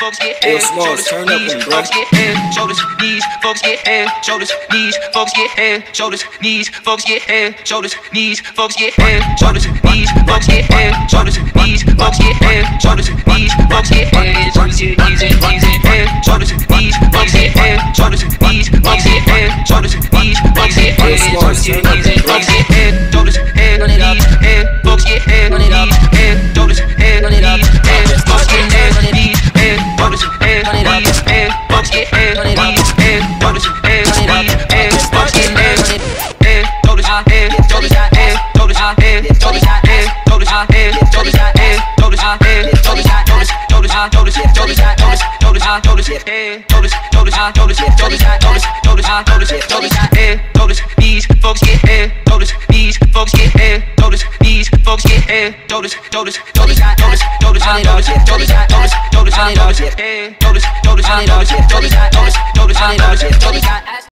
folks get head, shoulders, knees, folks get head, shoulders, knees, folks get head, shoulders, knees, folks get head, shoulders, knees, folks get head, shoulders, knees, folks get head, shoulders, knees, folks get head, shoulders, knees, folks get head, shoulders, knees, folks get head, shoulders, easy, easy, head, shoulders, knees, folks get head, shoulders, knees, folks get head, shoulders, knees, folks get head, shoulders, easy, folks get head, shoulders, head, shoulders, head, shoulders, head, shoulders, shoulders, shoulders, shoulders, shoulders, shoulders, shoulders, shoulders, head, shoulders, shoulders, shoulders, shoulders, shoulders, shoulders, shoulders, shoulders, head, shoulders, knees, folks get head, shoulders, knees, folks get head, shoulders, knees, folks get shoulders, shoulders, shoulders, shoulders, shoulders, shoulders, shoulders, shoulders, shoulders, head, shoulders, shoulders, shoulders, shoulders, shoulders, shoulders, shoulders, shoulders,